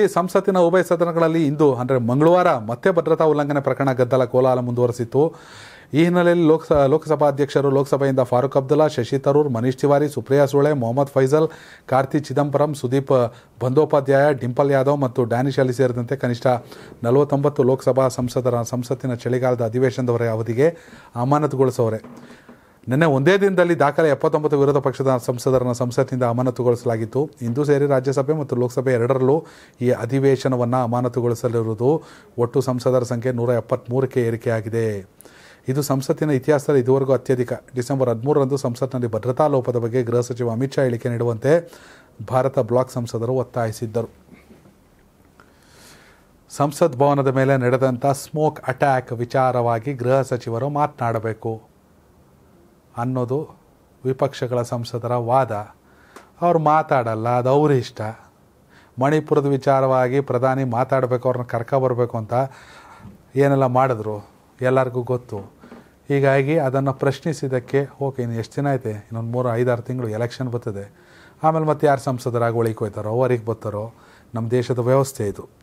ಈ ಸಂಸತ್ತಿನ ಉಭಯ ಸದನಗಳಲ್ಲಿ ಇಂದು, ಅಂದರೆ ಮಂಗಳವಾರ ಮತ್ತೆ ಭದ್ರತಾ ಉಲ್ಲಂಘನೆ ಪ್ರಕರಣ ಗದ್ದಲ ಕೋಲಾಹಲ ಮುಂದುವರೆಸಿತ್ತು. ಈ ಹಿನ್ನೆಲೆಯಲ್ಲಿ ಲೋಕಸ, ಲೋಕಸಭಾ ಅಧ್ಯಕ್ಷರು ಲೋಕಸಭೆಯಿಂದ ಫಾರೂಕ್ ಅಬ್ದುಲ್ಲಾ, ಶಶಿ ತರೂರ್, ಮನೀಶ್ ತಿವಾರಿ, ಸುಪ್ರಿಯಾ ಸುಳೆ, ಮೊಹಮ್ಮದ್ ಫೈಜಲ್ ಕಾರ್ತಿ ಚಿದಂಬರಂ, ಸುದೀಪ್ ಬಂದೋಪಾಧ್ಯಾಯ, ಡಿಂಪಲ್ ಯಾದವ್ ಮತ್ತು ಡ್ಯಾನಿಶ್ ಅಲಿ ಸೇರಿದಂತೆ ಕನಿಷ್ಠ ನಲವತ್ತೊಂಬತ್ತು ಲೋಕಸಭಾ ಸಂಸದರ, ಸಂಸತ್ತಿನ ಚಳಿಗಾಲದ ಅಧಿವೇಶನದವರ ಅವಧಿಗೆ ಅಮಾನತುಗೊಳಿಸೋರೆ. ನಿನ್ನೆ ಒಂದೇ ದಿನದಲ್ಲಿ ದಾಖಲೆ ಎಪ್ಪತ್ತೊಂಬತ್ತು ವಿರೋಧ ಪಕ್ಷದ ಸಂಸದರನ್ನು ಸಂಸತ್ತಿನಿಂದ ಅಮಾನತುಗೊಳಿಸಲಾಗಿತ್ತು. ಇಂದು ಸೇರಿ ರಾಜ್ಯಸಭೆ ಮತ್ತು ಲೋಕಸಭೆ ಎರಡರಲ್ಲೂ ಈ ಅಧಿವೇಶನವನ್ನು ಅಮಾನತುಗೊಳಿಸಲಿರುವುದು ಒಟ್ಟು ಸಂಸದರ ಸಂಖ್ಯೆ ನೂರ ಎಪ್ಪತ್ತ್ಮೂರಕ್ಕೆ ಏರಿಕೆಯಾಗಿದೆ. ಇದು ಸಂಸತ್ತಿನ ಇತಿಹಾಸದಲ್ಲಿ ಇದುವರೆಗೂ ಅತ್ಯಧಿಕ. ಡಿಸೆಂಬರ್ ಹದಿಮೂರರಂದು ಸಂಸತ್ನಲ್ಲಿ ಭದ್ರತಾ ಲೋಪದ ಬಗ್ಗೆ ಗೃಹ ಸಚಿವ ಅಮಿತ್ ಶಾ ಹೇಳಿಕೆ ನೀಡುವಂತೆ ಭಾರತ ಬ್ಲಾಕ್ ಸಂಸದರು ಒತ್ತಾಯಿಸಿದ್ದರು. ಸಂಸತ್ ಭವನದ ಮೇಲೆ ನಡೆದಂಥ ಸ್ಮೋಕ್ ಅಟ್ಯಾಕ್ ವಿಚಾರವಾಗಿ ಗೃಹ ಸಚಿವರು ಮಾತನಾಡಬೇಕು. ಅನ್ನೋದು ವಿಪಕ್ಷಗಳ ಸಂಸದರ ವಾದ. ಅವ್ರು ಮಾತಾಡಲ್ಲ, ಅದು ಅವ್ರ ಇಷ್ಟ. ಮಣಿಪುರದ ವಿಚಾರವಾಗಿ ಪ್ರಧಾನಿ ಮಾತಾಡಬೇಕು, ಅವ್ರನ್ನ ಕರ್ಕೊಬರ್ಬೇಕು ಅಂತ ಏನೆಲ್ಲ ಮಾಡಿದ್ರು, ಎಲ್ಲರಿಗೂ ಗೊತ್ತು. ಹೀಗಾಗಿ ಅದನ್ನು ಪ್ರಶ್ನಿಸಿದ್ದಕ್ಕೆ, ಓಕೆ, ಇನ್ನು ಎಷ್ಟು ದಿನ ಐತೆ? ಇನ್ನೊಂದು ಮೂರು, ಐದಾರು ತಿಂಗಳು ಎಲೆಕ್ಷನ್ ಬರ್ತದೆ. ಆಮೇಲೆ ಮತ್ತೆ ಯಾರು ಸಂಸದರಾಗಿ ಒಳಿಕೋಯ್ತಾರೋ ಅವರಿಗೆ ಬರ್ತಾರೋ ನಮ್ಮ ದೇಶದ ವ್ಯವಸ್ಥೆ ಇದು.